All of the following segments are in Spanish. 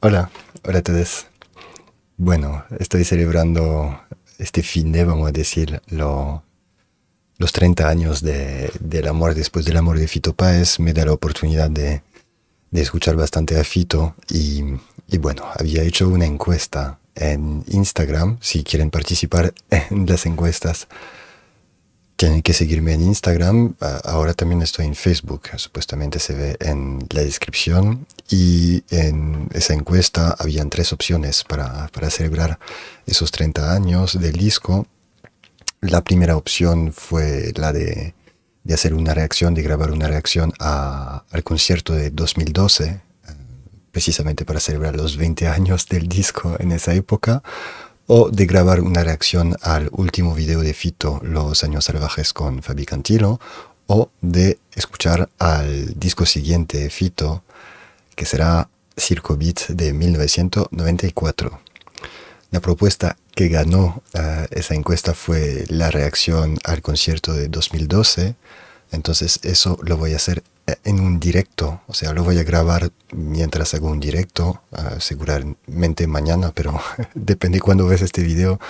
Hola, hola a todos. Bueno, estoy celebrando este fin de, vamos a decir, lo, los 30 años de, del amor después del amor de Fito Páez. Me da la oportunidad de, de escuchar bastante a Fito y, y, bueno, había hecho una encuesta en Instagram. Si quieren participar en las encuestas, tienen que seguirme en Instagram. Ahora también estoy en Facebook. Supuestamente se ve en la descripción. Y en esa encuesta habían tres opciones para, para celebrar esos 30 años del disco. La primera opción fue la de, de hacer una reacción, de grabar una reacción a, al concierto de 2012, precisamente para celebrar los 20 años del disco en esa época o de grabar una reacción al último video de Fito, Los Años Salvajes con Fabi Cantilo, o de escuchar al disco siguiente de Fito, que será Circo Beat de 1994. La propuesta que ganó uh, esa encuesta fue la reacción al concierto de 2012, entonces eso lo voy a hacer en un directo, o sea, lo voy a grabar mientras hago un directo, uh, seguramente mañana, pero depende cuando ves este video,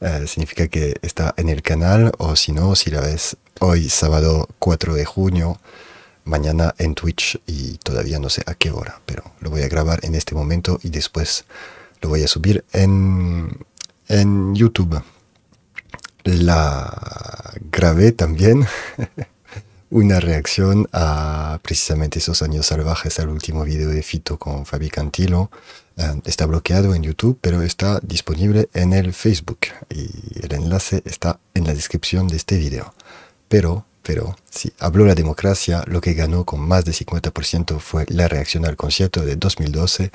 uh, significa que está en el canal, o si no, si la ves hoy, sábado 4 de junio, mañana en Twitch y todavía no sé a qué hora, pero lo voy a grabar en este momento y después lo voy a subir en, en YouTube. La grabé también. una reacción a precisamente esos años salvajes al último video de Fito con Fabi Cantilo. Uh, está bloqueado en YouTube, pero está disponible en el Facebook y el enlace está en la descripción de este video. Pero, pero, si habló la democracia, lo que ganó con más de 50% fue la reacción al concierto de 2012,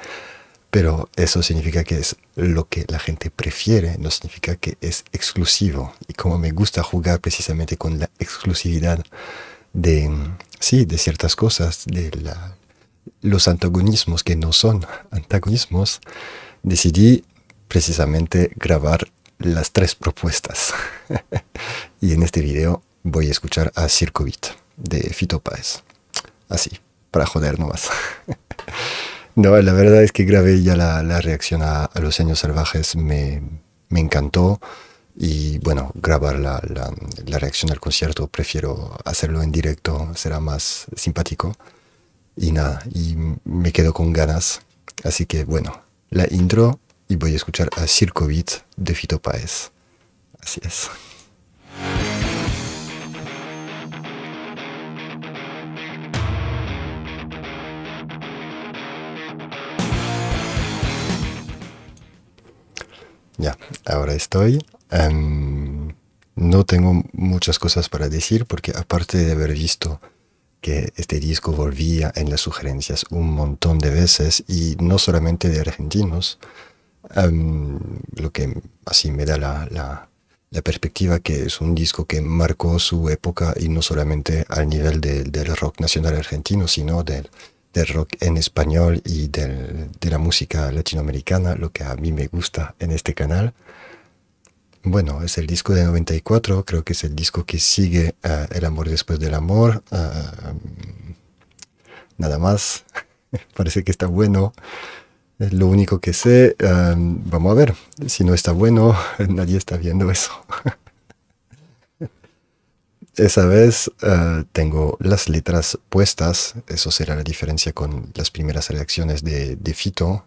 pero eso significa que es lo que la gente prefiere, no significa que es exclusivo. Y como me gusta jugar precisamente con la exclusividad, de, sí, de ciertas cosas, de los antagonismos que no son antagonismos, decidí precisamente grabar las tres propuestas. y en este video voy a escuchar a Circo Beat de Fito Páez. Así, para joder nomás. no, la verdad es que grabé ya la, la reacción a, a, Los Años Salvajes, me, me encantó. Y bueno, grabar la, la, la, reacción al concierto, prefiero hacerlo en directo, será más simpático. Y nada, y me quedo con ganas. Así que bueno, la intro y voy a escuchar a Circo Beat de Fito Páez. Así es. Ya, ahora estoy. Um, no tengo muchas cosas para decir porque aparte de haber visto que este disco volvía en las sugerencias un montón de veces y no solamente de argentinos, um, lo que así me da la, la, la, perspectiva que es un disco que marcó su época y no solamente al nivel de, del rock nacional argentino, sino del, rock en español y de la música latinoamericana, lo que a mí me gusta en este canal. Bueno, es el disco de 94, creo que es el disco que sigue uh, El amor después del amor. Uh, nada más, parece que está bueno. Es lo único que sé. Uh, vamos a ver, si no está bueno, nadie está viendo eso. Esa vez uh, tengo las letras puestas, eso será la diferencia con las primeras reacciones de, de, Fito.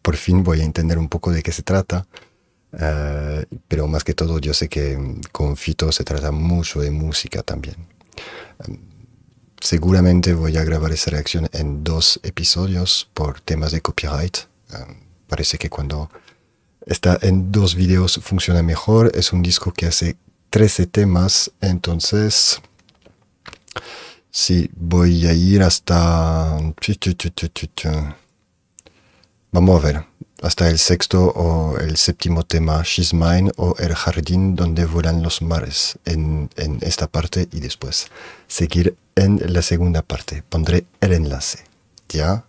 Por fin voy a entender un poco de qué se trata, uh, pero más que todo yo sé que con Fito se trata mucho de música también. Um, seguramente voy a grabar esa reacción en dos episodios por temas de copyright. parece que cuando está en dos videos funciona mejor, es un disco que hace 13 temas, entonces sí, voy a ir hasta... Vamos a ver, hasta el sexto o el séptimo tema, She's Mine, o El jardín donde vuelan los mares, en, en esta parte y después seguir en la segunda parte. Pondré el enlace. ¿Ya?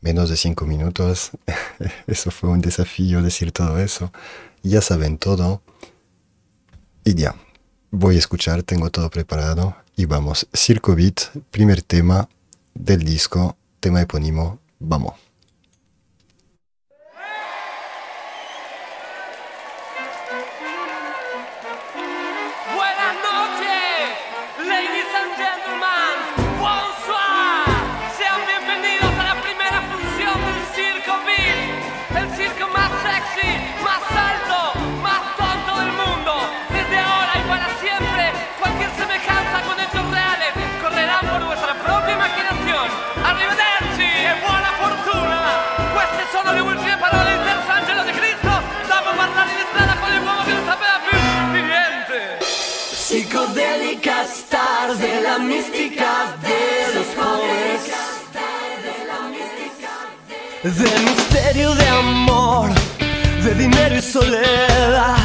Menos de cinco minutos. eso fue un desafío decir todo eso. Ya saben todo. Y ya, voy a escuchar, tengo todo preparado y vamos. Circo Beat, primer tema del disco, tema epónimo, vamos. de la mística de los jóvenes. De misterio de amor, de dinero y soledad.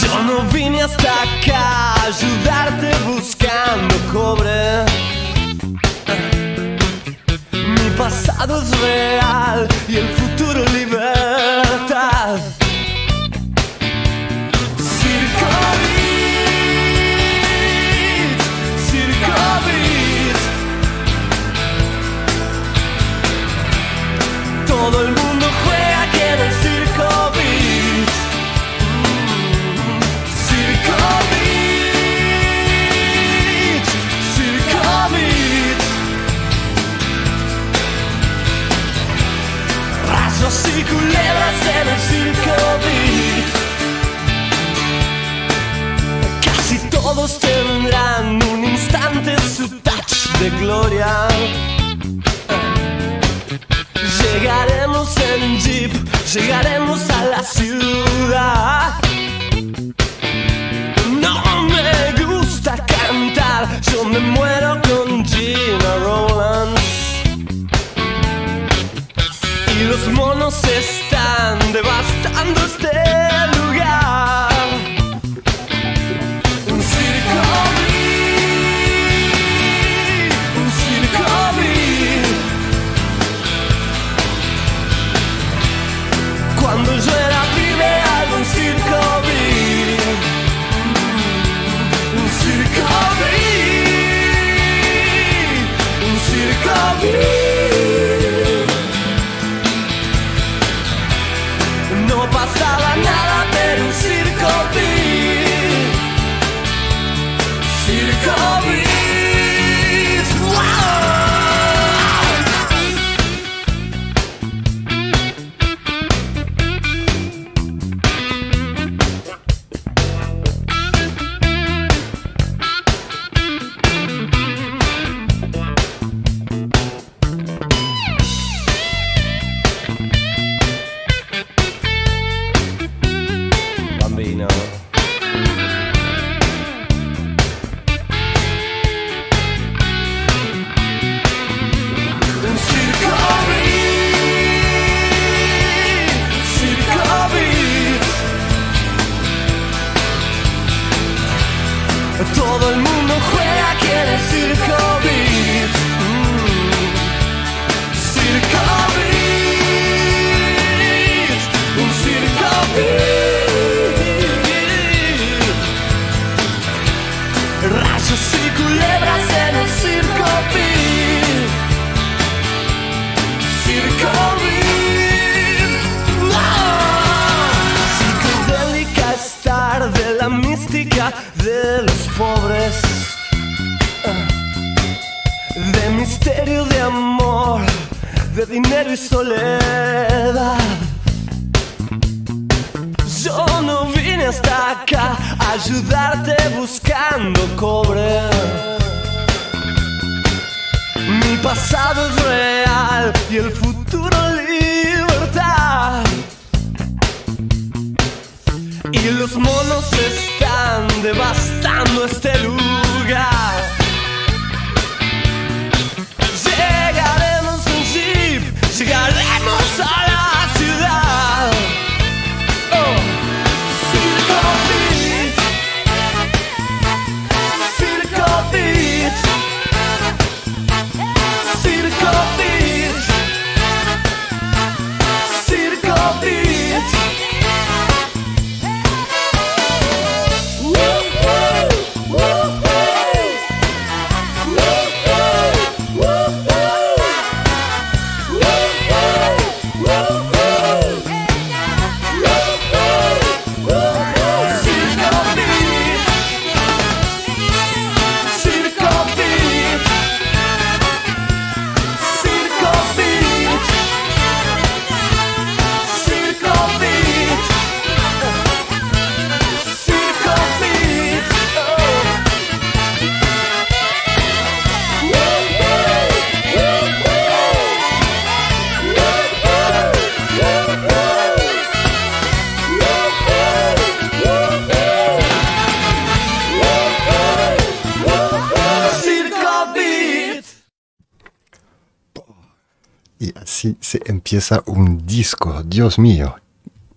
Yo no vine hasta acá a ayudarte buscando cobre. Mi pasado es real y el futuro libertad. Todo el mundo juega aquí en el Circo Beat. Circo Beat, Circo Beat. Rayos y culebras en el Circo Beat. Casi todos tendrán un instante su touch de gloria. Llegaremos en jeep, llegaremos a la ciudad. No me gusta cantar, yo me muero con Gina Rowlands. Y los monos están devastando este Todo el mundo juega aquí en el dinero y soledad. Yo no vine hasta acá a ayudarte buscando cobre. Mi pasado es real y el futuro libertad. Y los monos están devastando este lugar. Jeep, llegaremos a la se empieza un disco, Dios mío,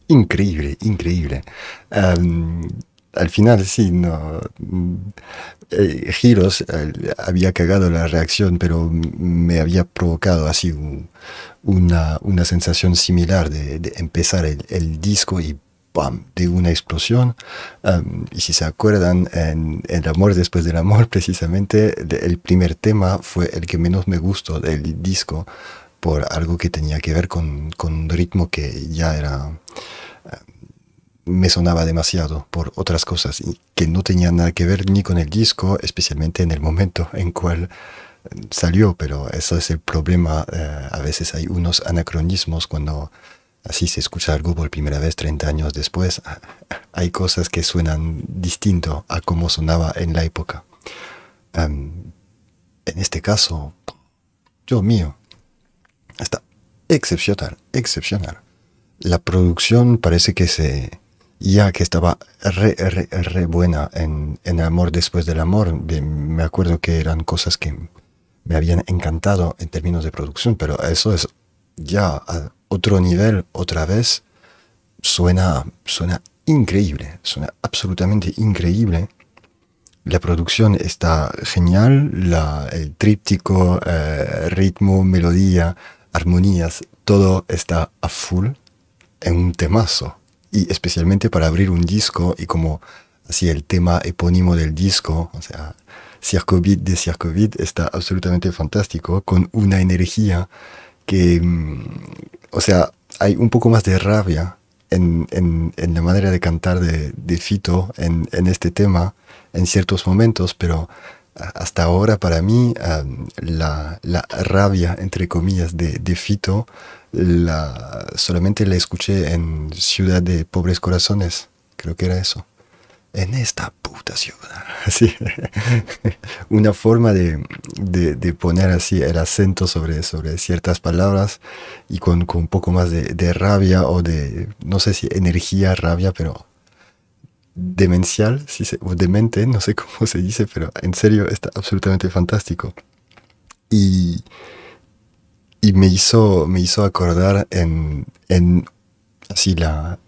increíble, increíble. Am, al final sí, no. eh, Giros eh, había cagado la reacción, pero me había provocado así un- una, una sensación similar de, de empezar el, el disco y ¡pam! de una explosión. Am, y si se acuerdan, en El amor después del amor, precisamente el primer tema fue el que menos me gustó del disco por algo que tenía que ver con, con un ritmo que ya era me sonaba demasiado por otras cosas y que no tenían nada que ver ni con el disco, especialmente en el momento en cual eh, salió, pero eso es el problema. eh, a veces hay unos anacronismos cuando así se escucha algo por primera vez 30 años después. Hay cosas que suenan distinto a como sonaba en la época. Am, en este caso, Dios mío, está excepcional, excepcional. La producción parece que se ya que estaba re, re, re buena en, en Amor después del amor. Me acuerdo que eran cosas que me habían encantado en términos de producción, pero eso es ya a otro nivel otra vez. Suena, suena increíble, suena absolutamente increíble. La producción está genial, la- el tríptico, eh, ritmo, melodía, armonías, todo está a full en un temazo. Y especialmente para abrir un disco y como así el tema epónimo del disco, o sea, Circovit de Circovit está absolutamente fantástico, con una energía que, mm, o sea, hay un poco más de rabia en, en- en la manera de cantar de, de Fito en, en este tema en ciertos momentos, pero hasta ahora para mí la, la rabia, entre comillas, de, de Fito la, solamente la escuché en Ciudad de Pobres Corazones, creo que era eso. En esta puta ciudad. Así. Una forma de, de- de poner así el acento sobre, sobre ciertas palabras y con, con un poco más de, de rabia o de, no sé si energía, rabia, pero demencial, si se, o demente, no sé cómo se dice, pero en serio está absolutamente fantástico. Y, y me hizo, me hizo acordar en, en así la...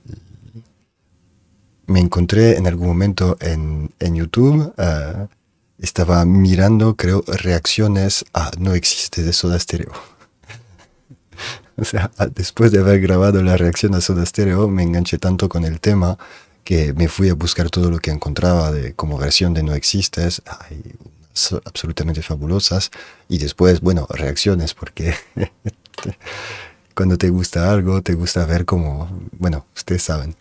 Me encontré en algún momento en, en YouTube, eh, estaba mirando, creo, reacciones a No existe de Soda Stereo. O sea, después de haber grabado la reacción a Soda Stereo, me enganché tanto con el tema que me fui a buscar todo lo que encontraba de, como versión de No Existes. Hay absolutamente fabulosas. Y después, bueno, reacciones, porque cuando te gusta algo, te gusta ver como, bueno, ustedes saben.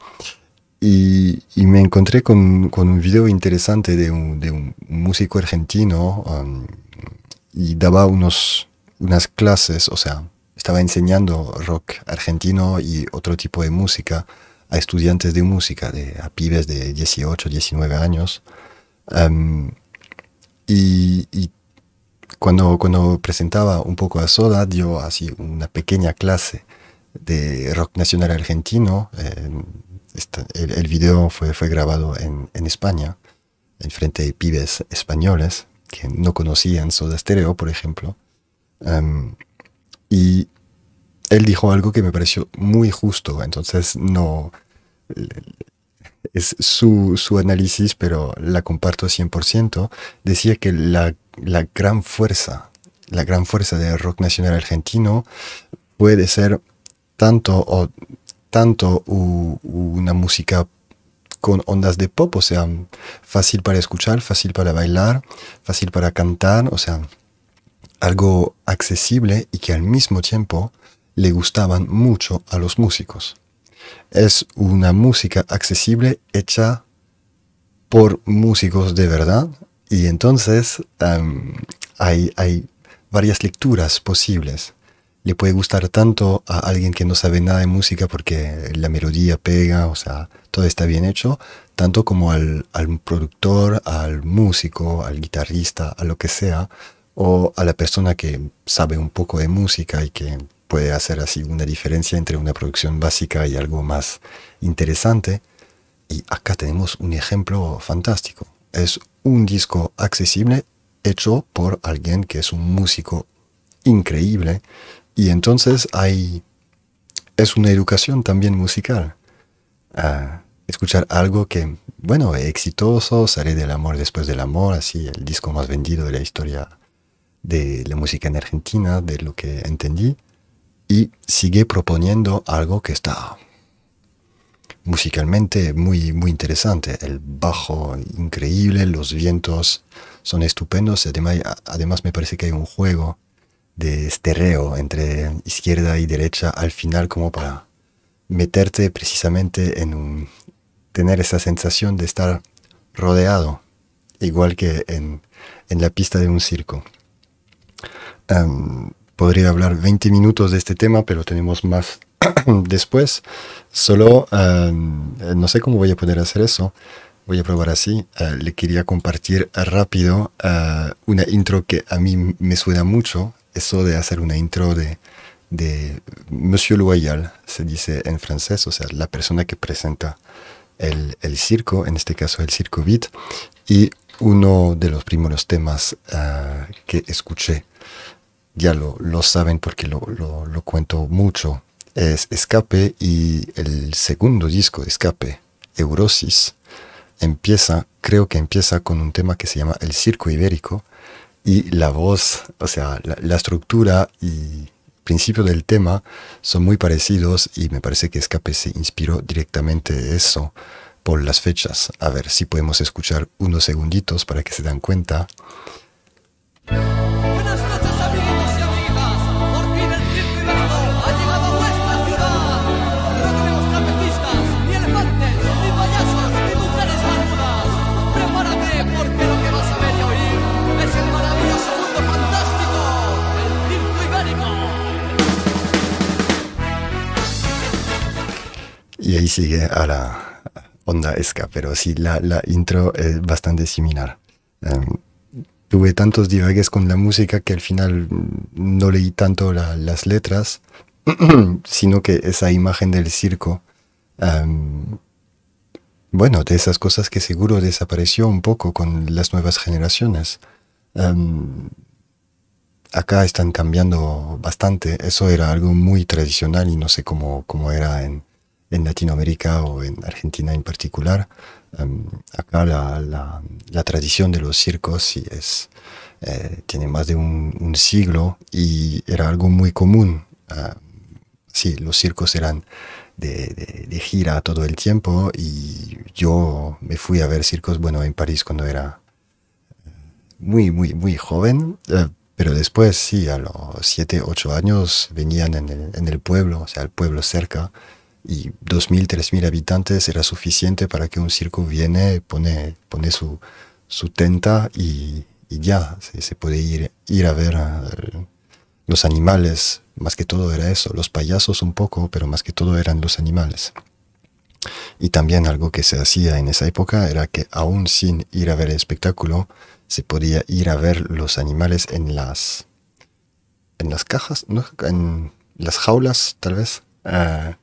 Y, y me encontré con, con un video interesante de un, de un músico argentino um, y daba unos, unas clases, o sea, estaba enseñando rock argentino y otro tipo de música a estudiantes de música, de, a pibes de 18, 19 años. Um, y, y cuando, cuando presentaba un poco a Soda, dio así una pequeña clase de rock nacional argentino. eh, esta- el, el video fue, fue grabado en, en España, en frente de pibes españoles que no conocían Soda Stereo, por ejemplo. Em, y él dijo algo que me pareció muy justo, entonces no es su, análisis, pero la comparto 100%. Decía que la, gran fuerza, la gran fuerza del rock nacional argentino puede ser tanto o tanto una música con ondas de pop, o sea, fácil para escuchar, fácil para bailar, fácil para cantar, o sea, algo accesible y que al mismo tiempo le gustaban mucho a los músicos. Es una música accesible hecha por músicos de verdad y entonces hay, hay varias lecturas posibles. Le puede gustar tanto a alguien que no sabe nada de música porque la melodía pega, o sea, todo está bien hecho, tanto como al, al productor, al músico, al guitarrista, a lo que sea, o a la persona que sabe un poco de música y que puede hacer así una diferencia entre una producción básica y algo más interesante. Y acá tenemos un ejemplo fantástico. Es un disco accesible hecho por alguien que es un músico increíble, y entonces hay, es una educación también musical. Ah, escuchar algo que, bueno, exitoso, sale del amor después del amor, así el disco más vendido de la historia de la música en Argentina, de lo que entendí, y sigue proponiendo algo que está musicalmente muy, muy interesante. El bajo increíble, los vientos son estupendos, además, además me parece que hay un juego de estereo entre izquierda y derecha al final como para meterte precisamente en un, tener esa sensación de estar rodeado, igual que en, en la pista de un circo. Podría hablar 20 minutos de este tema, pero tenemos más después. Solo no sé cómo voy a poder hacer eso. Voy a probar así. Eh, le quería compartir rápido eh, una intro que a mí me suena mucho. Eso de hacer una intro de, de Monsieur Loyal, se dice en francés, o sea, la persona que presenta el, el circo, en este caso el circo beat, y uno de los primeros temas uh, que escuché, ya lo, lo saben porque lo, lo, cuento mucho, es Escape y el segundo disco de Escape, Eurosis, empieza, creo que empieza con un tema que se llama El Circo Ibérico y la voz, o sea, la, la estructura y principio del tema son muy parecidos y me parece que Escape se inspiró directamente de eso por las fechas. A ver si podemos escuchar unos segunditos para que se dan cuenta. Y ahí sigue a la onda esca, pero sí, la, la intro es bastante similar. Um, tuve tantos divagues con la música que al final no leí tanto la, las letras, sino que esa imagen del circo, um, bueno, de esas cosas que seguro desapareció un poco con las nuevas generaciones. Um, acá están cambiando bastante, eso era algo muy tradicional y no sé cómo, cómo era en, en Latinoamérica o en Argentina en particular. Um, acá la, la, la, tradición de los circos sí es, eh, tiene más de un, un, siglo y era algo muy común. Uh, sí, los circos eran de, de, de, gira todo el tiempo y yo me fui a ver circos, bueno, en París cuando era muy, muy, muy joven. Uh, pero después, sí, a los 7, 8 años venían en el, en el pueblo, o sea, el pueblo cerca, y 2.000, 3.000 habitantes era suficiente para que un circo viene, pone, pone su, su tenta y, y ya, se, se, puede ir, ir a ver los animales, más que todo era eso, los payasos un poco, pero más que todo eran los animales. Y también algo que se hacía en esa época era que aún sin ir a ver el espectáculo, se podía ir a ver los animales en las, en las cajas, ¿no? en las jaulas tal vez. Uh,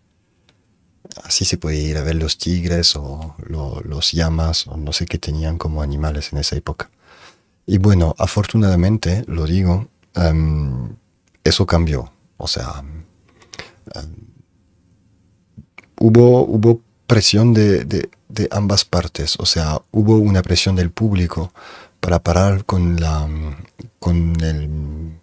así se puede ir a ver los tigres o lo, los llamas o no sé qué tenían como animales en esa época. Y bueno, afortunadamente, lo digo, um, eso cambió. O sea, um, hubo, hubo presión de, de, de, ambas partes. O sea, hubo una presión del público para parar con la con el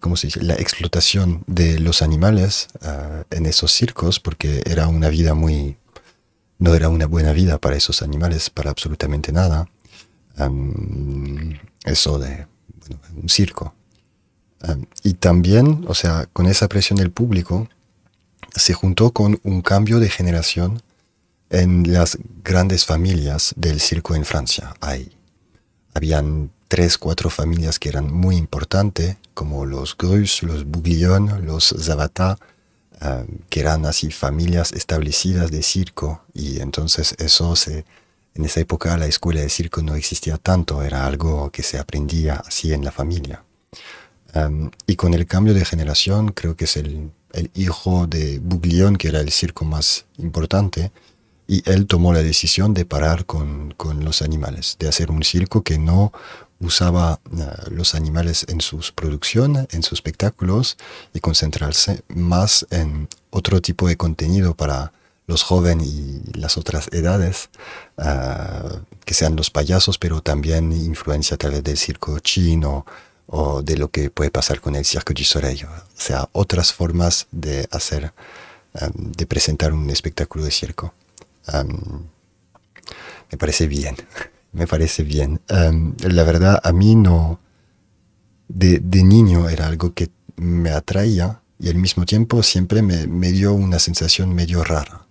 ¿cómo se dice? la explotación de los animales uh, en esos circos porque era una vida muy no era una buena vida para esos animales para absolutamente nada. Um, eso de bueno, un circo. Um, y también o sea con esa presión del público se juntó con un cambio de generación en las grandes familias del circo en Francia. Hay habían tres, cuatro familias que eran muy importantes, como los Grus, los Bouglion, los Zabata, uh, que eran así familias establecidas de circo, y entonces eso se, en esa época la escuela de circo no existía tanto, era algo que se aprendía así en la familia. Um, y con el cambio de generación, creo que es el, hijo de Bouglion, que era el circo más importante, y él tomó la decisión de parar con, con, los animales, de hacer un circo que no usaba uh, los animales en sus producciones, en sus espectáculos y concentrarse más en otro tipo de contenido para los jóvenes y las otras edades, uh, que sean los payasos, pero también influencia tal vez del circo chino o de lo que puede pasar con el Circo du Soleil, o sea, otras formas de hacer, um, de presentar un espectáculo de circo. Um, me parece bien, me parece bien. Um, la verdad, a mí no, de, niño era algo que me atraía y al mismo tiempo siempre me, me dio una sensación medio rara.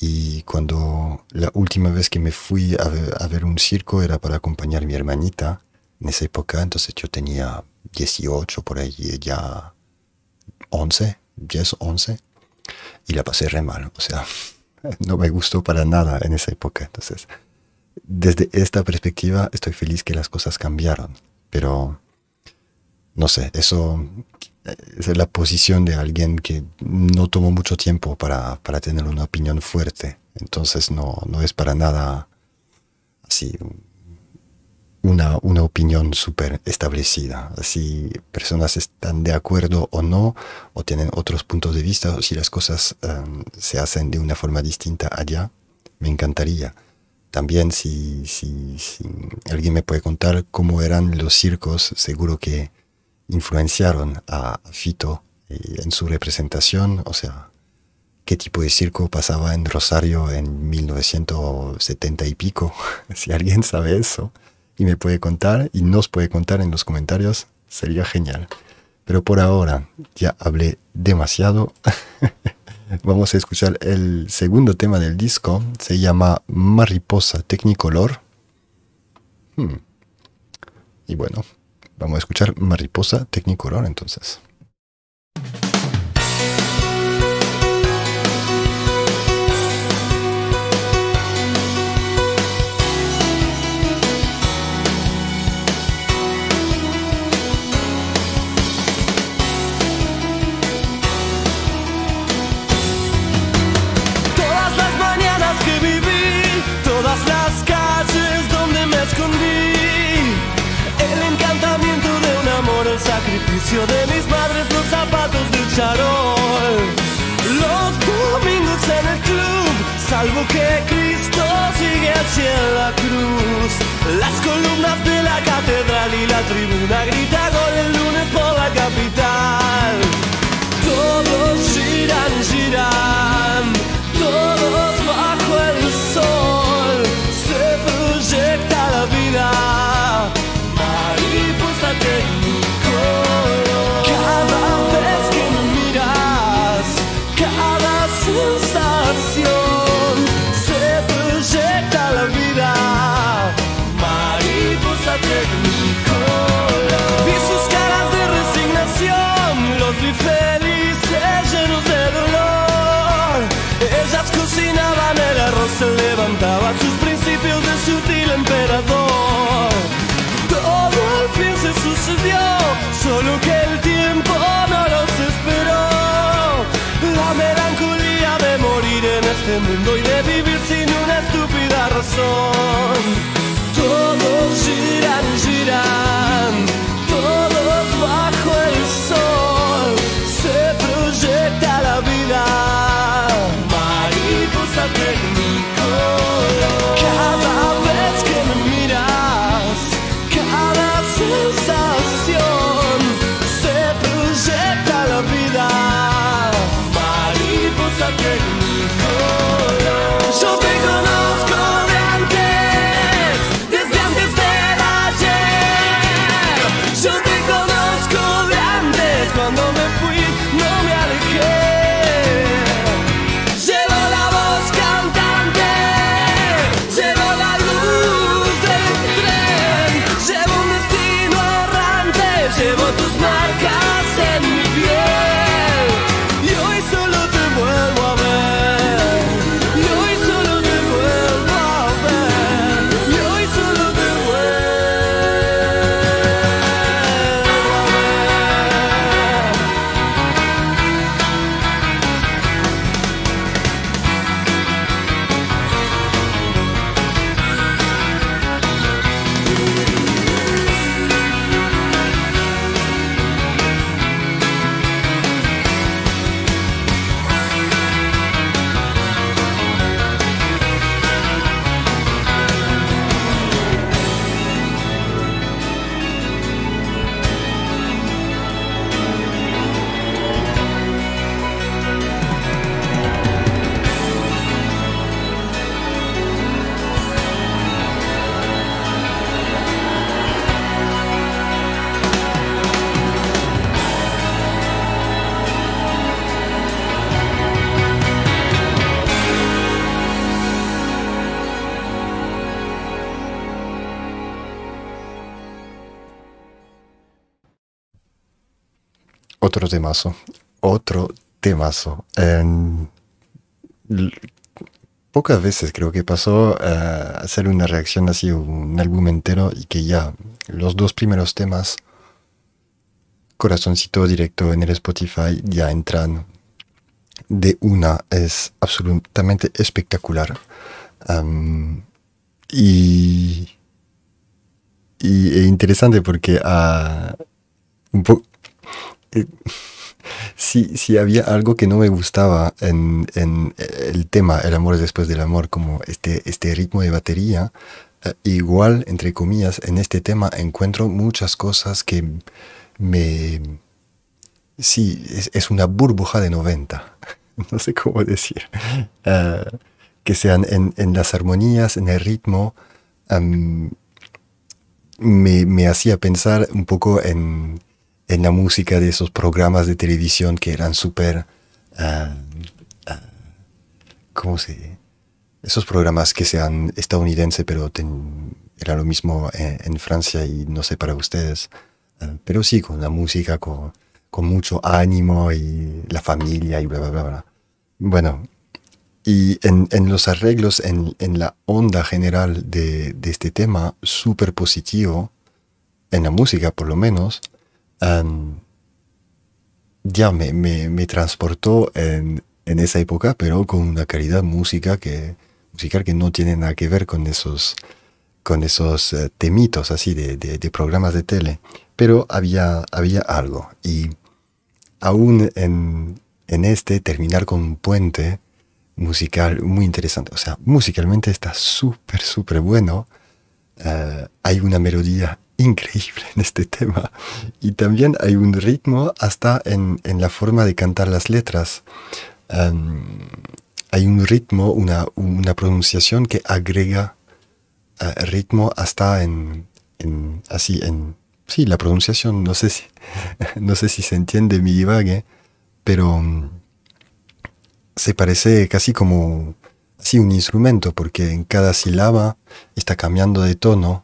Y cuando la última vez que me fui a ver, a ver, un circo era para acompañar a mi hermanita en esa época, entonces yo tenía 18 por ahí, ella 11, 10, 11, y la pasé re mal, o sea, no me gustó para nada en esa época. Entonces, desde esta perspectiva estoy feliz que las cosas cambiaron, pero no sé, eso es la posición de alguien que no tomó mucho tiempo para, para tener una opinión fuerte. Entonces no, no es para nada así una, una opinión súper establecida. Si personas están de acuerdo o no, o tienen otros puntos de vista, o si las cosas um, se hacen de una forma distinta allá, me encantaría. También si, si, si alguien me puede contar cómo eran los circos, seguro que influenciaron a Fito en su representación, o sea, qué tipo de circo pasaba en Rosario en 1970 y pico, si alguien sabe eso y me puede contar y nos puede contar en los comentarios, sería genial. Pero por ahora ya hablé demasiado. Vamos a escuchar el segundo tema del disco, se llama Mariposa Technicolor. Hmm. Y bueno, Vamos a escuchar Mariposa Technicolor entonces. De mis madres, los zapatos del charol, los domingos en el club, salvo que Cristo sigue hacia la cruz, las columnas de la catedral y la tribuna grita gol el lunes por la capital. Razón. Todos giran, giran, todos bajo el sol, se proyecta la vida. Mariposa technicolor. Otro temazo, otro temazo. Em, pocas veces creo que pasó a hacer una reacción así, un álbum entero, y que ya los dos primeros temas, corazoncito directo en el Spotify, ya entran de una. Es absolutamente espectacular. Am, y, y es interesante porque po- eh, si, había algo que no me gustaba en, en el tema El amor es después del amor, como este, este ritmo de batería, eh, igual, entre comillas, en este tema encuentro muchas cosas que me... Sí, es, una burbuja de 90. No sé cómo decir. Eh, que sean en, las armonías, en el ritmo, am, me, me hacía pensar un poco en, en la música de esos programas de televisión que eran súper... ah, ah, ¿Cómo se...? Esos programas que sean estadounidenses, pero ten- era lo mismo en, en Francia y no sé para ustedes. Ah, pero sí, con la música, con, con mucho ánimo y la familia y bla, bla, bla, bla. Bueno, y en, en los arreglos, en, en la onda general de, de este tema, súper positivo, en la música por lo menos, am, ya me, me, me transportó en, en esa época, pero con una calidad música que, musical que no tiene nada que ver con esos, con esos eh, temitos así de, de- de programas de tele. Pero había, había algo. Y aún en, en este, terminar con un puente musical muy interesante. O sea, musicalmente está súper, súper bueno. Eh, hay una melodía increíble en este tema y también hay un ritmo hasta en, en la forma de cantar las letras. Em, hay un ritmo, una, una pronunciación que agrega eh, ritmo hasta en, en- así en sí la pronunciación no sé si no sé si se entiende mi divague pero mm, se parece casi como así un instrumento porque en cada sílaba está cambiando de tono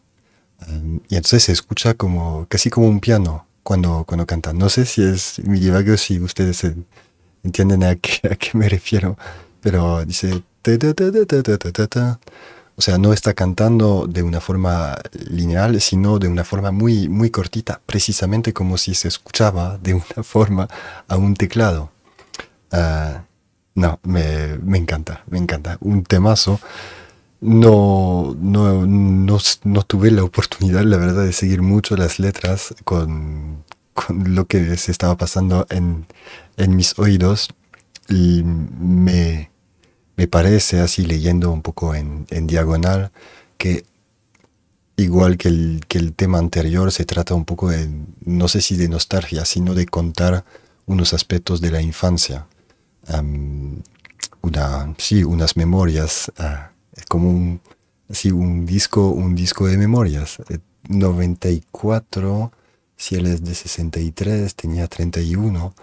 y entonces se escucha como, casi como un piano cuando, cuando cantan. No sé si es mi divago, si ustedes entienden a qué, a qué me refiero, pero dice... Ta, ta, ta, o sea, no está cantando de una forma lineal, sino de una forma muy, muy cortita, precisamente como si se escuchaba de una forma a un teclado. Uh, no, me, me encanta, me encanta. Un temazo. No, no, no, no tuve la oportunidad, la verdad, de seguir mucho las letras con, con lo que se estaba pasando en, en mis oídos. Me, me parece, así leyendo un poco en, en diagonal, que igual que el, que el tema anterior, se trata un poco de, no sé si de nostalgia, sino de contar unos aspectos de la infancia. Am, una, sí, unas memorias, ah, como un, sí, un disco, un disco de memorias. Eh, 94, si él es de 63, tenía 31.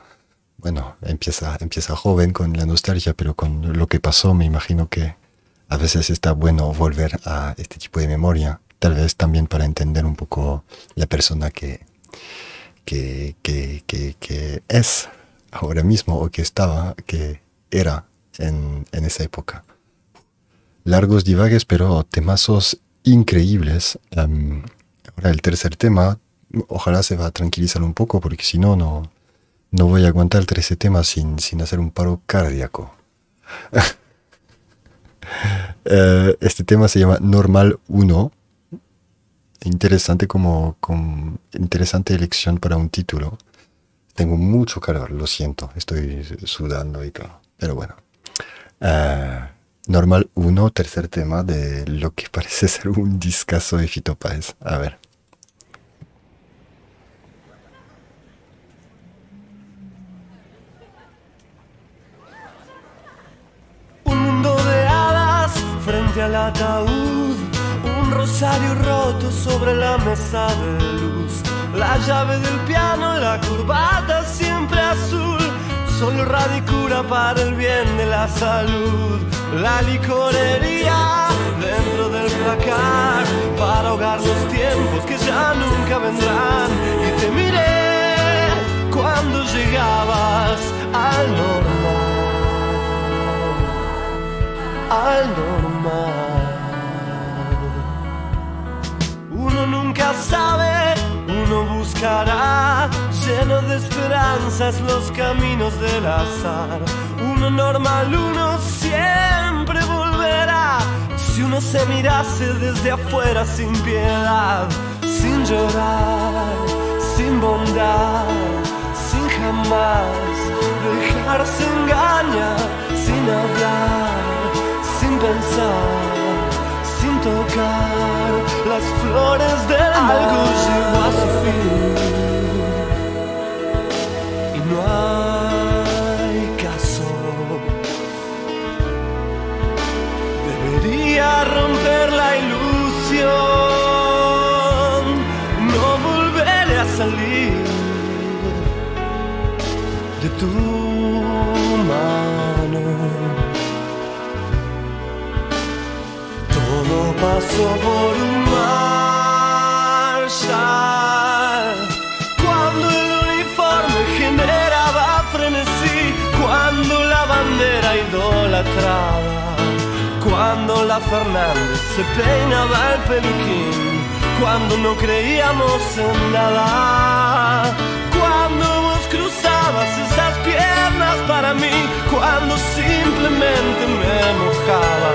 Bueno, empieza, empieza joven con la nostalgia, pero con lo que pasó me imagino que a veces está bueno volver a este tipo de memoria, tal vez también para entender un poco la persona que, que, que, que, que es ahora mismo o que estaba, que era en, en esa época. Largos divagues, pero temazos increíbles. Em, ahora el tercer tema, ojalá se va a tranquilizar un poco porque si no, no, no voy a aguantar el tercer tema sin, sin hacer un paro cardíaco. Eh, este tema se llama Normal 1. Interesante como, como interesante elección para un título. Tengo mucho calor, lo siento, estoy sudando y todo. Pero bueno. Eh, normal 1, tercer tema de lo que parece ser un discazo de Fito Páez. A ver. Un mundo de hadas frente al ataúd, un rosario roto sobre la mesa de luz, la llave del piano, la corbata siempre azul, solo radicura para el bien de la salud, la licorería dentro del placar para ahogar los tiempos que ya nunca vendrán y te miré cuando llegabas al normal, al normal. Uno nunca sabe, uno buscará, lleno de esperanzas los caminos del azar. Uno normal, uno siempre volverá. Si uno se mirase desde afuera sin piedad, sin llorar, sin bondad, sin jamás dejarse engañar, sin hablar, sin pensar sin tocar las flores del algo llegó a su fin hay caso. Debería romper la ilusión no volveré a salir de tu mano. Todo pasó por un cuando la Fernández se peinaba el peluquín, cuando no creíamos en nada, cuando vos cruzabas esas piernas para mí, cuando simplemente me mojaba.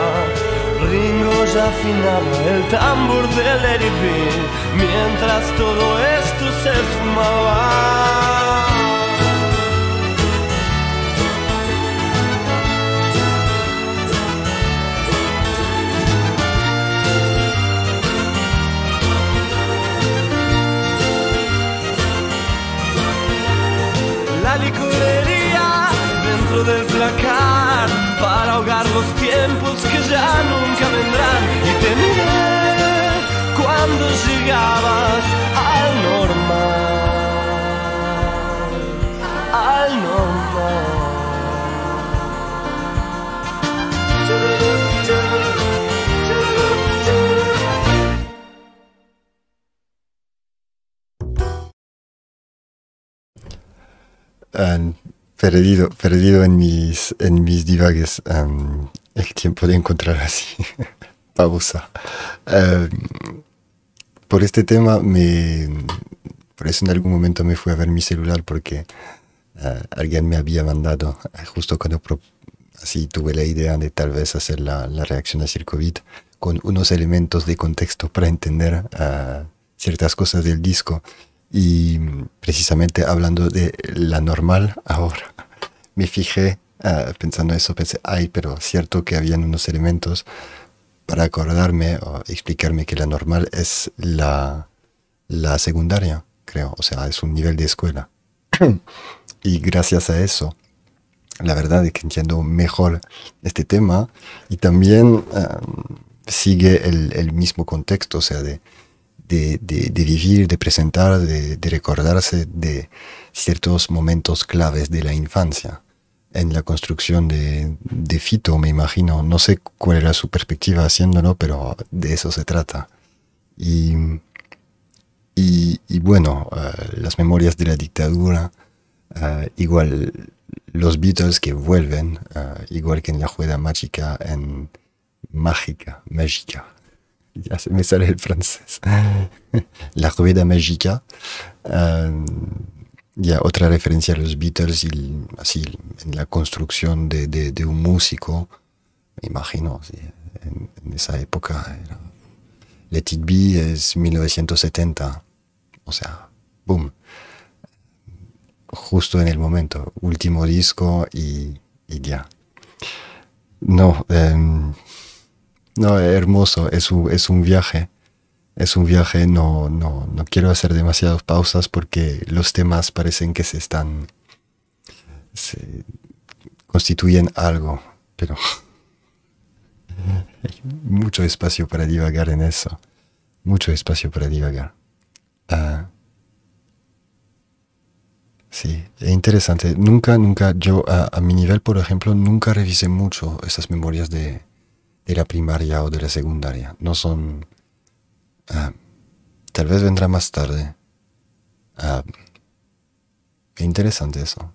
Ringo ya afinaba el tambor del Be, mientras todo esto se esfumaba. Para ahogar los tiempos que ya nunca vendrán y te miré cuando llegabas al normal, al normal. Han perdido, perdido en mis, en mis divagues em, el tiempo de encontrar así pausa. Em, por este tema, me, por eso en algún momento me fui a ver mi celular porque eh, alguien me había mandado, eh, justo cuando pro- así tuve la idea de tal vez hacer la, la reacción a COVID con unos elementos de contexto para entender eh, ciertas cosas del disco. Y precisamente hablando de la normal ahora, me fijé eh, pensando eso, pensé, ay, pero cierto que habían unos elementos para acordarme o explicarme que la normal es la, la secundaria, creo, o sea, es un nivel de escuela. y gracias a eso, la verdad es que entiendo mejor este tema y también eh, sigue el, el mismo contexto, o sea, de, de, de- vivir, de presentar, de, de recordarse de ciertos momentos claves de la infancia. En la construcción de, Fito, me imagino, no sé cuál era su perspectiva haciéndolo, pero de eso se trata. Y, y, y bueno, eh, las memorias de la dictadura, eh, igual los Beatles que vuelven, eh, igual que en la juega mágica, en mágica, mágica. Ya se me sale el francés. la rueda mágica. eh, ya otra referencia a los Beatles así en la construcción de, un músico, me imagino, sí, en, esa época. Era, Let It Be es 1970, o sea, boom justo en el momento, último disco y, y ya. No, em, no, hermoso, es un, es un viaje, es un viaje, no, no, no quiero hacer demasiadas pausas porque los temas parecen que se están, se constituyen algo, pero mucho espacio para divagar en eso, mucho espacio para divagar. Ah, Sí, es interesante. Nunca, nunca, yo a, a mi nivel, por ejemplo, nunca revisé mucho esas memorias de, de la primaria o de la secundaria. No son... ah, tal vez vendrá más tarde. Ah, interesante eso.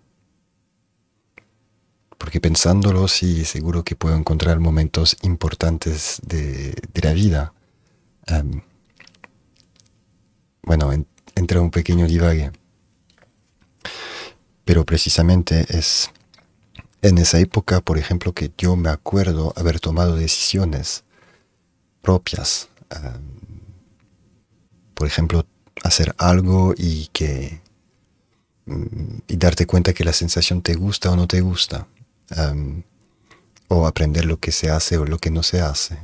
Porque pensándolo, sí, seguro que puedo encontrar momentos importantes de, la vida. bueno, entra un pequeño divague. Pero precisamente es en esa época, por ejemplo, que yo me acuerdo haber tomado decisiones propias. por ejemplo, hacer algo y que mm, y darte cuenta que la sensación te gusta o no te gusta o aprender lo que se hace o lo que no se hace.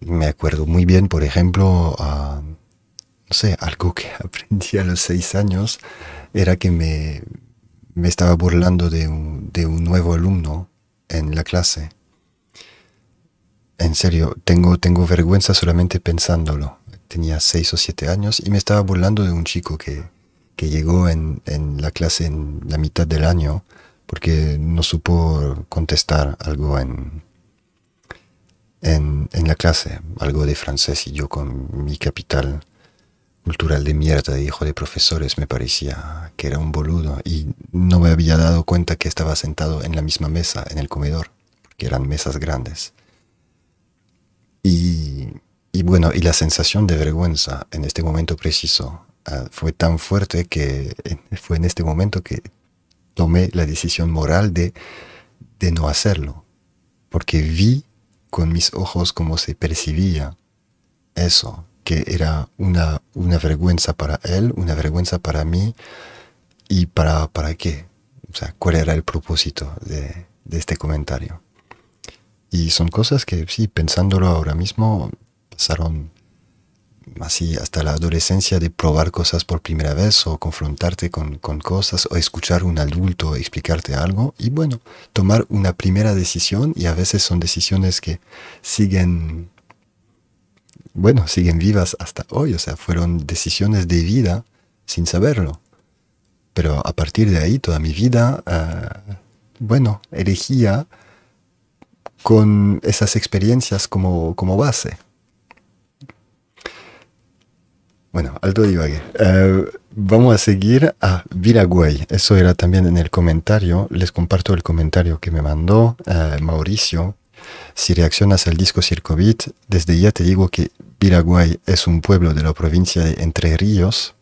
Me acuerdo muy bien, por ejemplo, no sé, algo que aprendí a los seis años era que me, me estaba burlando de un, de un, nuevo alumno en la clase. En serio, tengo, tengo vergüenza solamente pensándolo. Tenía seis o siete años y me estaba burlando de un chico que, que llegó en, en la clase en la mitad del año porque no supo contestar algo en, en, la clase, algo de francés, y yo con mi capital cultural de mierda de hijo de profesores me parecía que era un boludo y no me había dado cuenta que estaba sentado en la misma mesa, en el comedor, porque eran mesas grandes. Y, y bueno, y la sensación de vergüenza en este momento preciso ah, fue tan fuerte que fue en este momento que tomé la decisión moral de, de no hacerlo, porque vi con mis ojos cómo se percibía eso, que era una, una vergüenza para él, una vergüenza para mí, y para, para qué, o sea, cuál era el propósito de, de este comentario. Y son cosas que, sí, pensándolo ahora mismo, pasaron así hasta la adolescencia de probar cosas por primera vez o confrontarte con, cosas o escuchar a un adulto explicarte algo y bueno, tomar una primera decisión y a veces son decisiones que siguen, bueno, siguen vivas hasta hoy, o sea, fueron decisiones de vida sin saberlo. Pero a partir de ahí toda mi vida, uh, bueno, elegía con esas experiencias como, como base. Bueno, alto divague. Eh, vamos a seguir a Viraguay. Eso era también en el comentario. Les comparto el comentario que me mandó eh, Mauricio. Si reaccionas al disco Circovit, desde ya te digo que Viraguay es un pueblo de la provincia de Entre Ríos.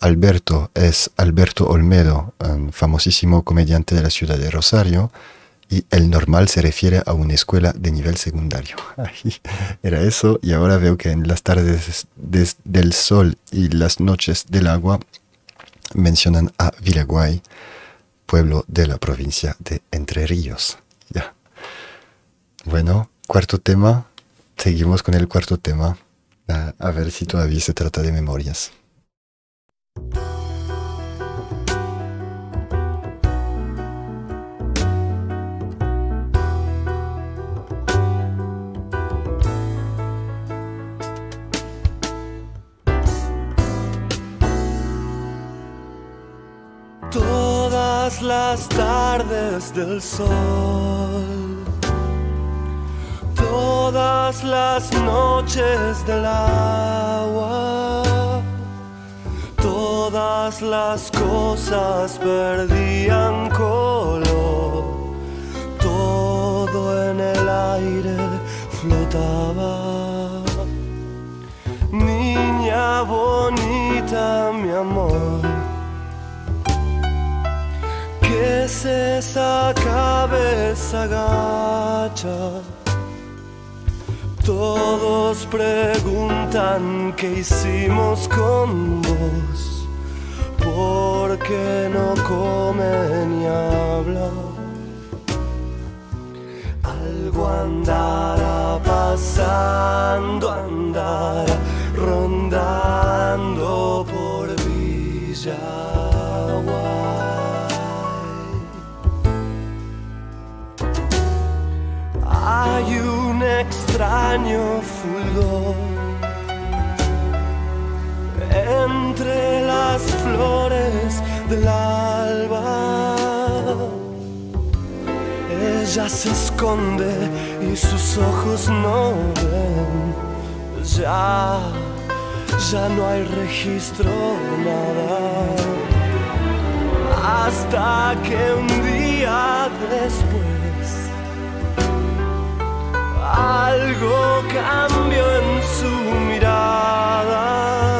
Alberto es Alberto Olmedo, un famosísimo comediante de la ciudad de Rosario y el normal se refiere a una escuela de nivel secundario. Era eso y ahora veo que en las tardes del sol y las noches del agua mencionan a Villaguay, pueblo de la provincia de Entre Ríos. Ya. Bueno, cuarto tema. Seguimos con el cuarto tema. a ver si todavía se trata de memorias. las tardes del sol, todas las noches del agua, todas las cosas perdían color, todo en el aire flotaba. Niña bonita, mi amor es esa cabeza gacha? Todos preguntan qué hicimos con vos, por qué no come ni habla. Algo andará pasando, andará rondando por Villa. un extraño fulgor entre las flores del alba. Ella se esconde y sus ojos no ven. Ya, ya no hay registro, nada. hasta que un día después algo cambió en su mirada.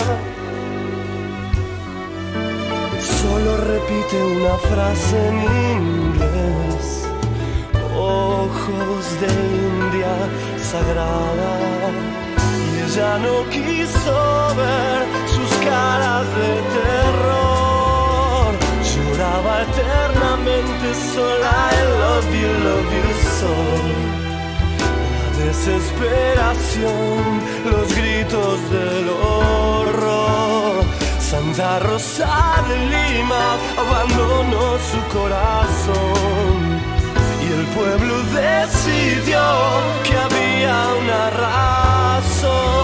Solo repite una frase en inglés, ojos de India sagrada. Y ella no quiso ver sus caras de terror. Lloraba eternamente sola. I love you, love you desesperación, los gritos del horror. Santa Rosa de Lima abandonó su corazón y el pueblo decidió que había una razón.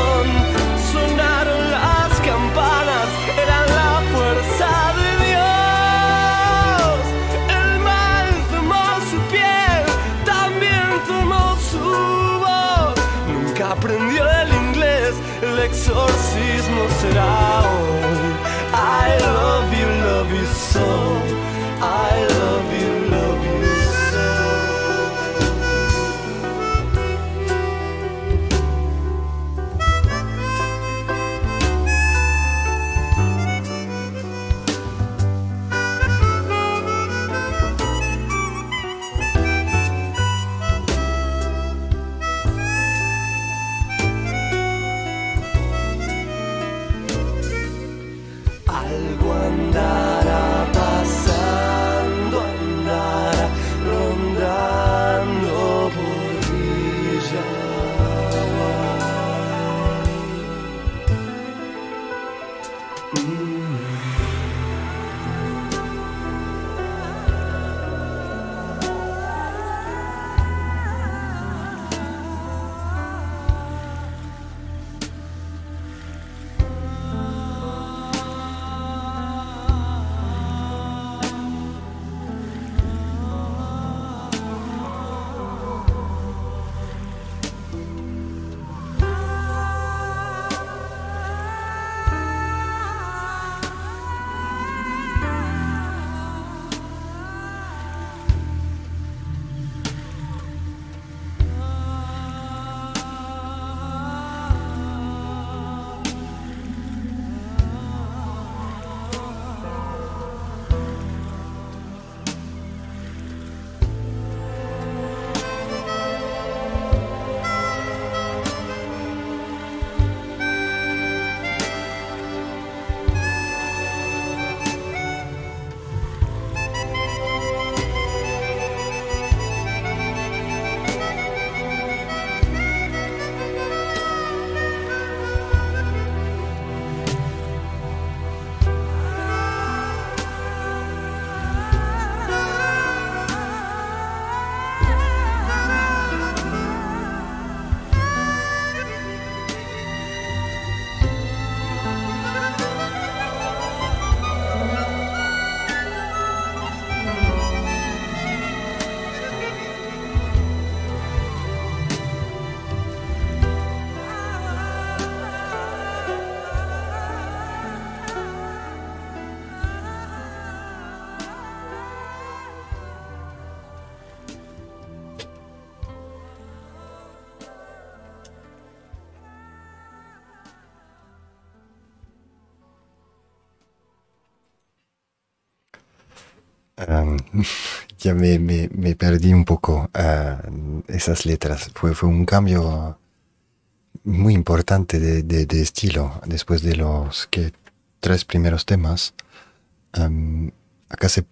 Exorcismo será hoy. I love you, love you so. I love ya me, me, perdí un poco uh, esas letras. Fue, fue un cambio muy importante de, de, estilo después de los tres primeros temas. Acá se...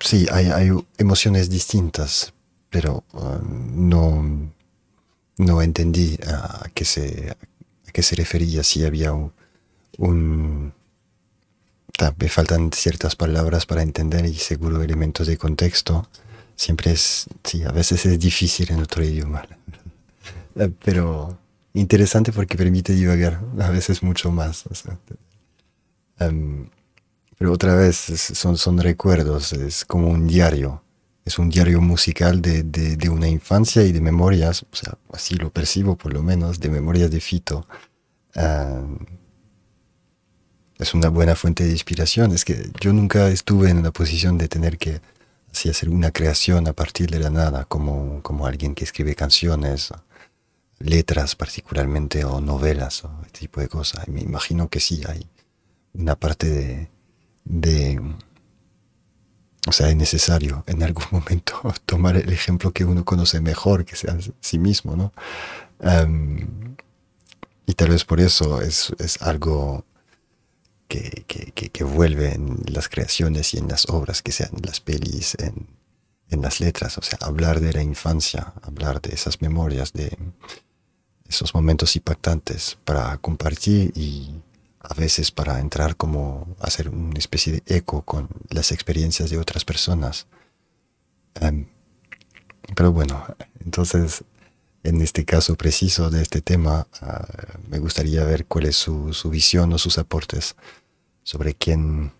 Sí, hay, hay, emociones distintas, pero uh, no, no entendí a qué se, qué se refería, si había un me faltan ciertas palabras para entender y seguro elementos de contexto. Siempre es, sí, a veces es difícil en otro idioma. Pero interesante porque permite divagar a veces mucho más. Um, pero otra vez son, son recuerdos, es como un diario. Es un diario musical de, de, de, una infancia y de memorias, o sea, así lo percibo por lo menos, de memorias de Fito. Um, es una buena fuente de inspiración. Es que yo nunca estuve en la posición de tener que así hacer una creación a partir de la nada, como, como alguien que escribe canciones, letras particularmente, o novelas, o este tipo de cosas. Y me imagino que sí hay una parte de, de o sea, es necesario en algún momento tomar el ejemplo que uno conoce mejor, que sea sí mismo, ¿no? Em, y tal vez por eso es, es algo que, que, que, vuelve en las creaciones y en las obras, que sean las pelis, en, en las letras, o sea, hablar de la infancia, hablar de esas memorias, de esos momentos impactantes para compartir y a veces para entrar como hacer una especie de eco con las experiencias de otras personas. Em, pero bueno, entonces en este caso preciso de este tema, ah, me gustaría ver cuál es su, su, visión o sus aportes sobre quién,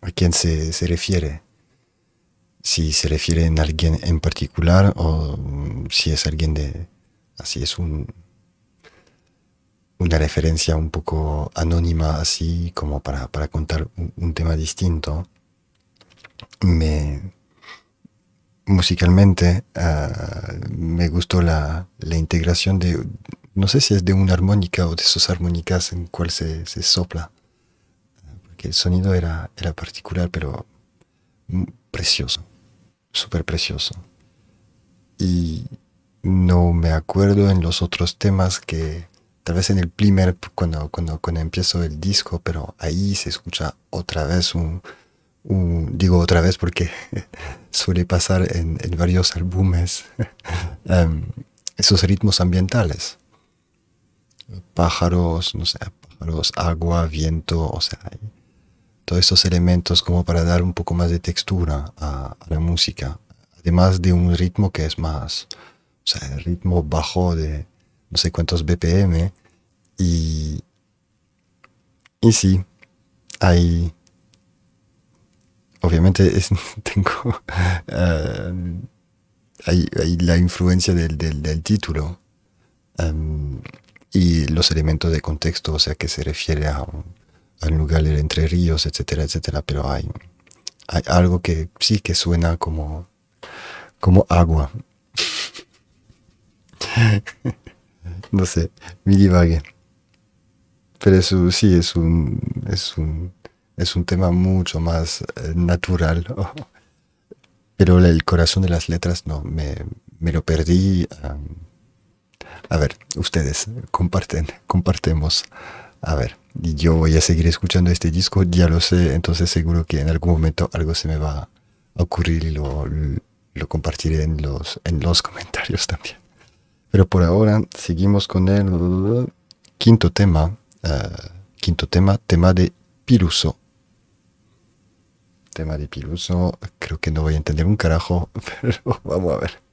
a quién se, se, refiere. Si se refiere a alguien en particular o si es alguien de, así es un, una referencia un poco anónima así como para, para contar un, tema distinto. Me, musicalmente uh, me gustó la, la, integración de, no sé si es de una armónica o de esas armónicas en cual se, se sopla, porque el sonido era, era particular pero precioso, súper precioso. Y no me acuerdo en los otros temas que tal vez en el primer, cuando, cuando, cuando empiezo el disco, pero ahí se escucha otra vez un, digo otra vez porque suele pasar en, varios álbumes, em, esos ritmos ambientales. Pájaros, no sé, pájaros, agua, viento, o sea, todos esos elementos como para dar un poco más de textura a, la música, además de un ritmo que es más, o sea, el ritmo bajo de, no sé cuántos BPM y, y sí, hay, obviamente tengo, uh, hay, la influencia del, del, título um, y los elementos de contexto, o sea, que se refiere a al lugar Entre Ríos, etcétera, etcétera, pero hay, hay algo que sí que suena como, como agua. no sé, mi divague. Pero eso sí es un, es un, es un tema mucho más eh, natural. Pero el corazón de las letras no, me, me lo perdí. a ver, ustedes comparten, compartemos. A ver, yo voy a seguir escuchando este disco, ya lo sé, entonces seguro que en algún momento algo se me va a ocurrir y lo, compartiré en los, en los comentarios también. Pero por ahora seguimos con el quinto tema, uh, quinto tema, tema de Piluso. Tema de Piluso, creo que no voy a entender un carajo, pero vamos a ver.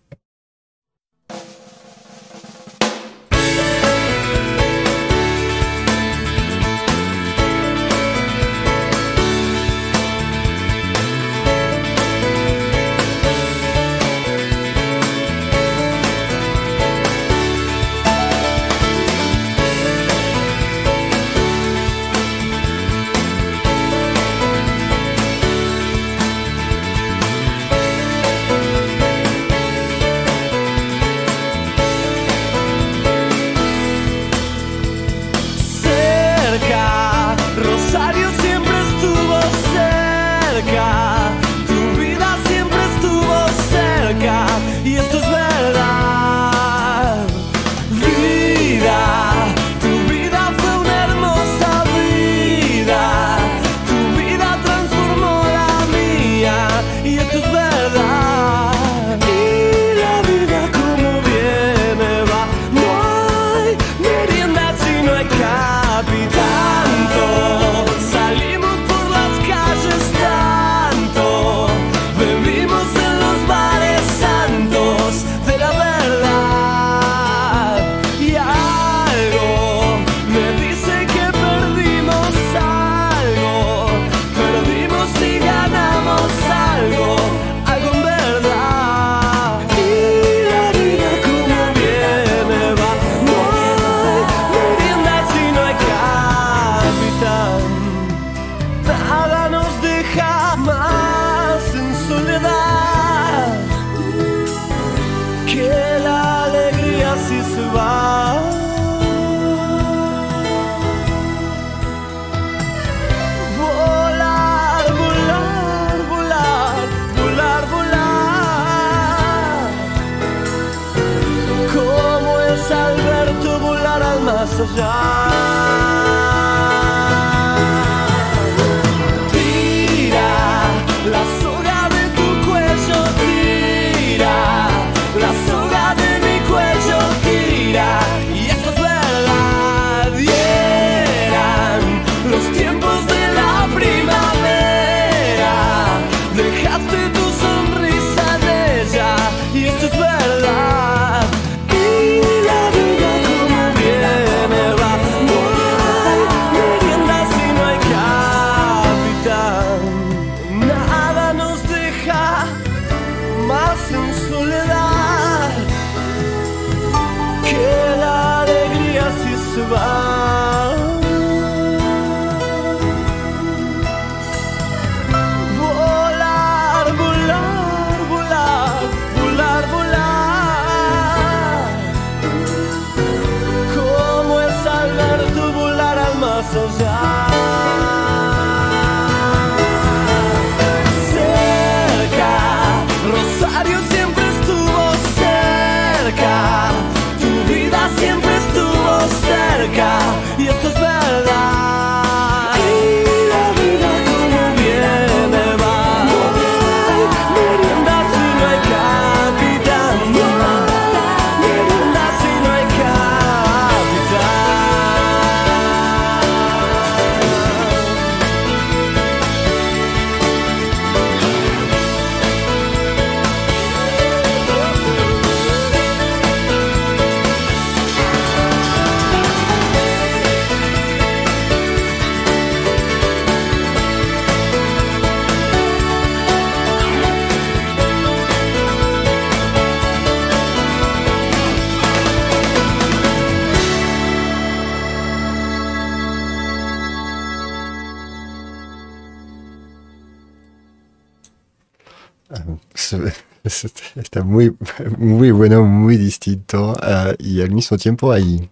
Muy, muy bueno, muy distinto y al mismo tiempo hay,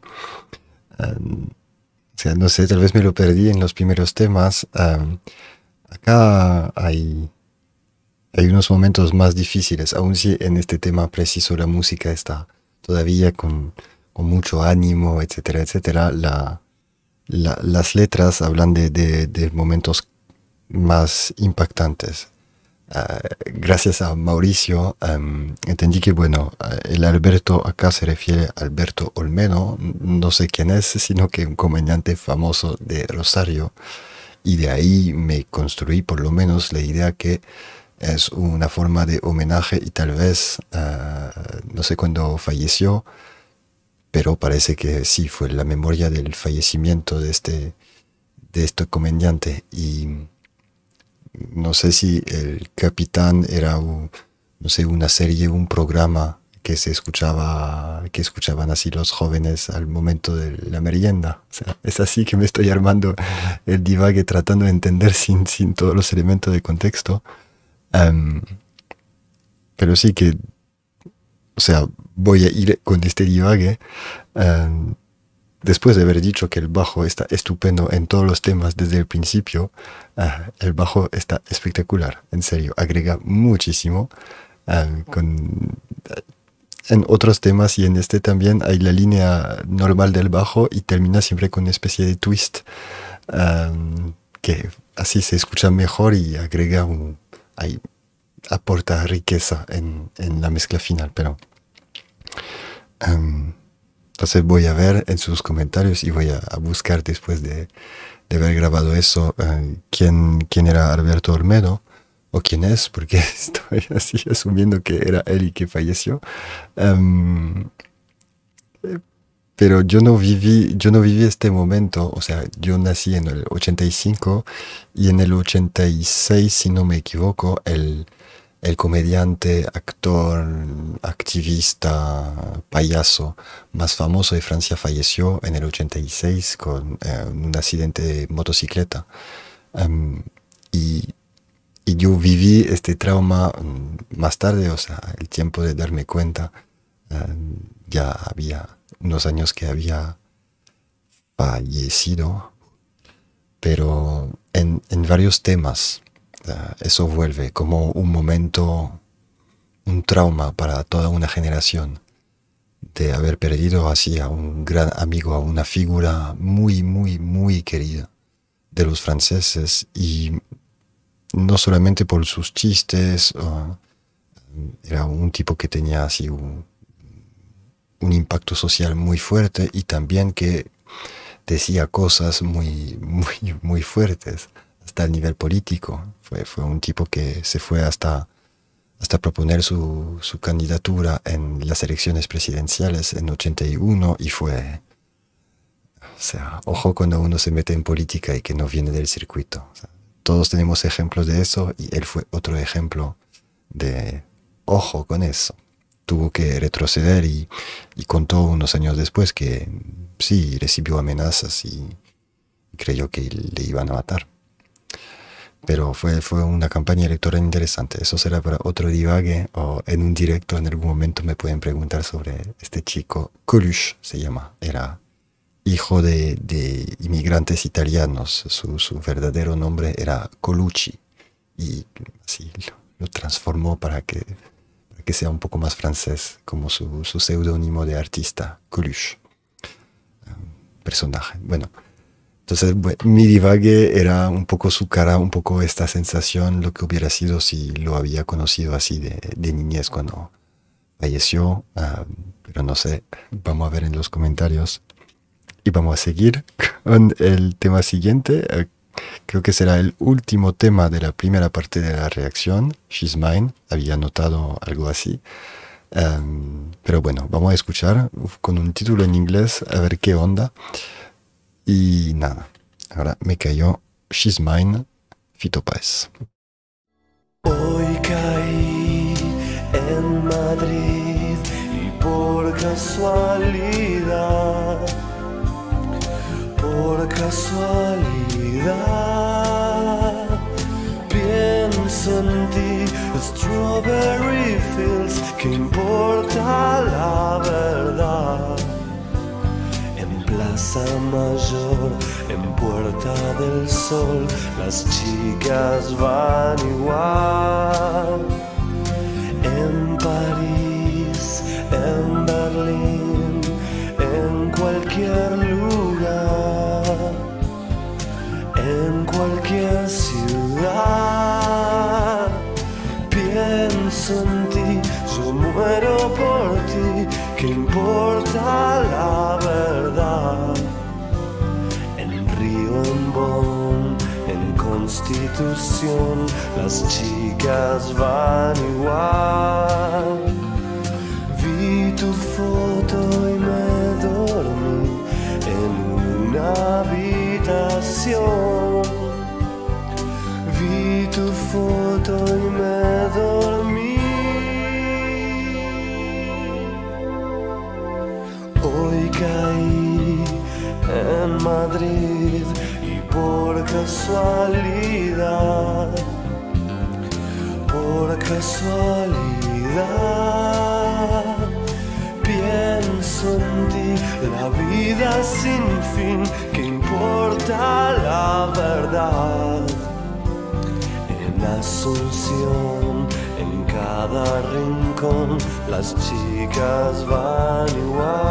o sea, no sé, tal vez me lo perdí en los primeros temas. um, acá hay, hay unos momentos más difíciles, aun si en este tema preciso la música está todavía con, con mucho ánimo, etcétera, etcétera. La, la- las letras hablan de- de momentos más impactantes. Ah, gracias a Mauricio em, entendí que bueno ah, el Alberto acá se refiere a Alberto Olmedo no sé quién es sino que un comediante famoso de Rosario. Y de ahí me construí por lo menos la idea que es una forma de homenaje y tal vez ah, no sé cuándo falleció pero parece que sí fue la memoria del fallecimiento de este de este comediante. Y no sé si el capitán era no sé una serie un programa que se escuchaba que escuchaban así los jóvenes al momento de la merienda. O sea, es así que me estoy armando el divague tratando de entender sin, sin todos los elementos de contexto. Em, pero sí que o sea voy a ir con este divague. Em, después de haber dicho que el bajo está estupendo en todos los temas desde el principio, ah, el bajo está espectacular, en serio, agrega muchísimo. ah, con, en otros temas y en este también hay la línea normal del bajo y termina siempre con una especie de twist ah, que así se escucha mejor y agrega un, aporta riqueza en, la mezcla final, pero... entonces voy a ver en sus comentarios y voy a, buscar después de, de haber grabado eso eh, quién, quién era Alberto Olmedo o quién es, porque estoy así asumiendo que era él y que falleció. Em, pero yo no viví, yo no viví este momento, o sea, yo nací en el 85 y en el 86, si no me equivoco, el, el comediante, actor, activista, payaso más famoso de Francia falleció en el 86 con eh, un accidente de motocicleta. Em, y, yo viví este trauma mm, más tarde, o sea, el tiempo de darme cuenta, em, ya había unos años que había fallecido, pero en, varios temas eso vuelve como un momento, un trauma para toda una generación. de haber perdido así a un gran amigo, a una figura muy, muy, muy querida de los franceses y no solamente por sus chistes, era un tipo que tenía así un, un, impacto social muy fuerte y también que decía cosas muy, muy, muy fuertes hasta el nivel político. Fue, fue un tipo que se fue hasta hasta proponer su, su, candidatura en las elecciones presidenciales en 81 y fue, o sea, ojo cuando uno se mete en política y que no viene del circuito. O sea, todos tenemos ejemplos de eso y él fue otro ejemplo de ojo con eso. Tuvo que retroceder y, y contó unos años después que sí, recibió amenazas y creyó que le iban a matar pero fue, fue una campaña electoral interesante. Eso será para otro divague o en un directo en algún momento me pueden preguntar sobre este chico. Coluche se llama, era hijo de, de inmigrantes italianos. Su, su, verdadero nombre era Colucci y así lo, lo transformó para que, para que, sea un poco más francés, como su, su seudónimo de artista, Coluche. Um, personaje. Bueno. Entonces, bueno, mi divague era un poco su cara, un poco esta sensación, lo que hubiera sido si lo había conocido así de, de niñez cuando falleció. Uh, pero no sé, vamos a ver en los comentarios. Y vamos a seguir con el tema siguiente. Uh, creo que será el último tema de la primera parte de la reacción. She's Mine. Había notado algo así. Um, pero bueno, vamos a escuchar con un título en inglés a ver qué onda. Y nada, ahora me cayó She's Mine, Fito Páez. Hoy caí en Madrid y por casualidad, por casualidad, pienso en ti, Strawberry Fields, que importa la verdad. Plaza Mayor, en Puerta del Sol, las chicas van igual. En París, en Berlín, en cualquier lugar, en cualquier ciudad. Pienso en ti, yo muero por ti, ¿qué importa En Constitución, las chicas van igual. Vi tu foto y me dormí en una habitación. Vi tu foto y me dormí. Hoy caí en Madrid por casualidad, por casualidad, pienso en ti, la vida sin fin, que importa la verdad. En Asunción, en cada rincón, las chicas van igual.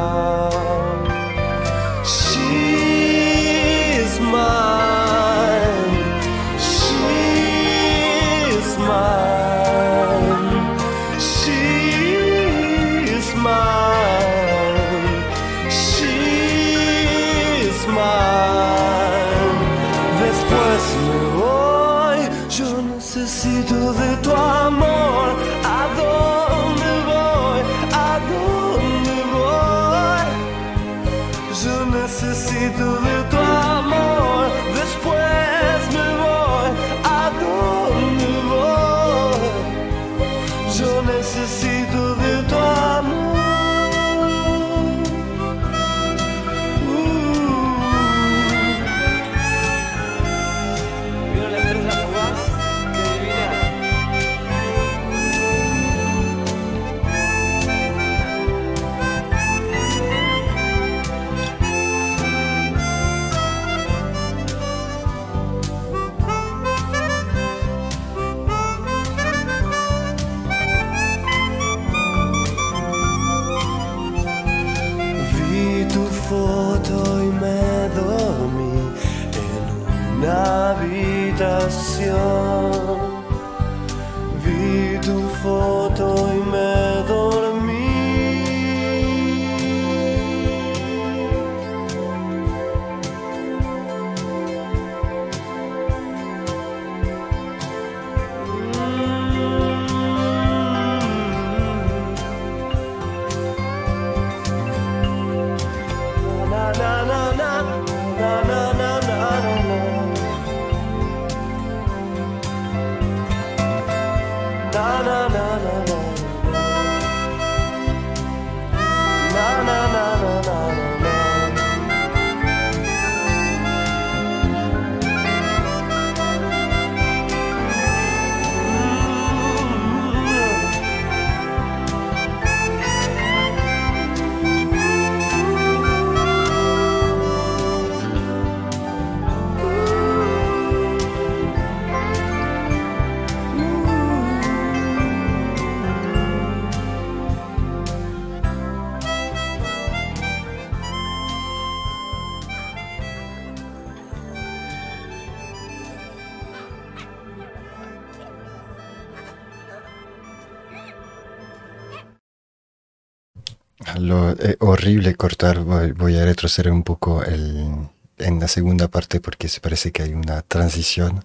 Eh, horrible cortar, voy, voy a retroceder un poco el, en la segunda parte porque se parece que hay una transición.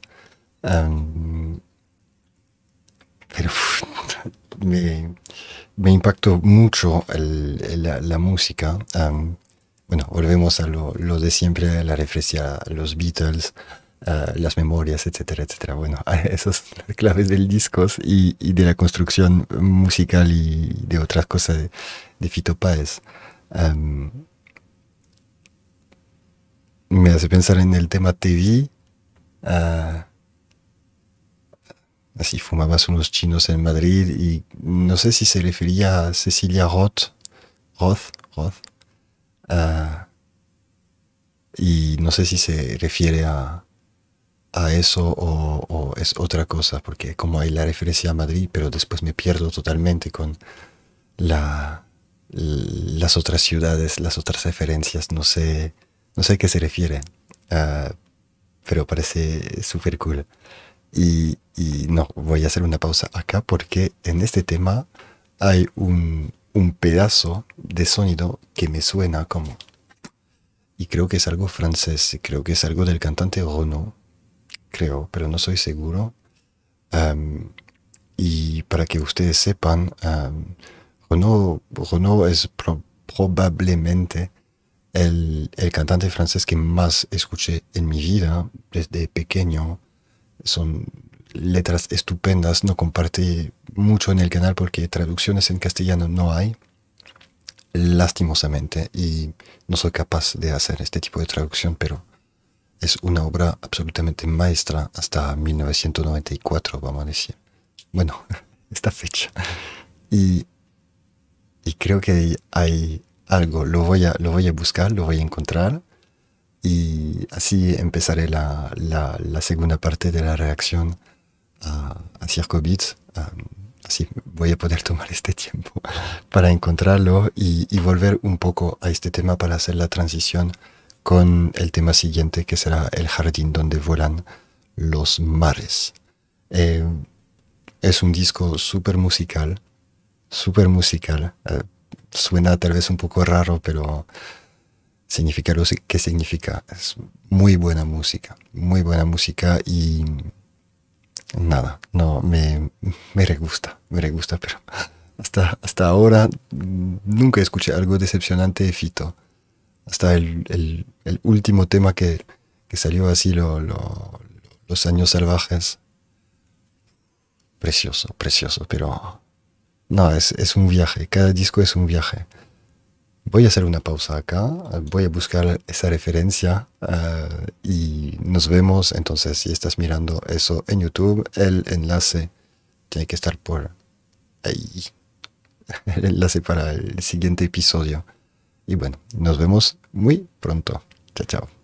Am, pero me, me impactó mucho el- el- la, la música. Am, bueno, volvemos a lo, lo de siempre, la referencia a los Beatles, a las memorias, etcétera, etcétera. Bueno, esas las claves del disco y, y de la construcción musical y de otras cosas de, de Fito Páez. Me hace pensar en el tema TV. ah, así fumabas unos chinos en Madrid y no sé si se refería a Cecilia Roth, Roth, Roth, ah, y no sé si se refiere a, a eso o, es otra cosa, porque como hay la referencia a Madrid, pero después me pierdo totalmente con la, las otras ciudades, las otras referencias, no sé, no sé a qué se refiere, ah, pero parece súper cool. Y, y no, voy a hacer una pausa acá porque en este tema hay un, un pedazo de sonido que me suena como... Y creo que es algo francés, creo que es algo del cantante Renaud, creo, pero no soy seguro. Am, y para que ustedes sepan, am, Renaud, es pro- probablemente el, el cantante francés que más escuché en mi vida desde pequeño. Son letras estupendas, no comparte mucho en el canal porque traducciones en castellano no hay, lastimosamente, y no soy capaz de hacer este tipo de traducción, pero es una obra absolutamente maestra hasta 1994, vamos a decir. Bueno, esta fecha. Y, y creo que hay, algo, lo voy, a, lo voy a buscar, lo voy a encontrar y así empezaré la, la, segunda parte de la reacción a, a Circo Beats. Así voy a poder tomar este tiempo para encontrarlo y, y volver un poco a este tema para hacer la transición con el tema siguiente que será el jardín donde vuelan los mares. Eh, es un disco súper musical, súper musical. Eh, suena tal vez un poco raro, pero significa lo que significa. Es muy buena música, muy buena música y nada, no, me, me re gusta, me re gusta, pero hasta, hasta ahora mm, nunca escuché algo decepcionante de Fito. Hasta el, el- el último tema que, que salió así, lo- lo- Los años salvajes. Precioso, precioso, pero no, es, es un viaje, cada disco es un viaje. Voy a hacer una pausa acá, voy a buscar esa referencia eh, y nos vemos. Entonces, si estás mirando eso en YouTube, el enlace tiene que estar por ahí. El enlace para el siguiente episodio. Y bueno, nos vemos muy pronto. Chao, chao.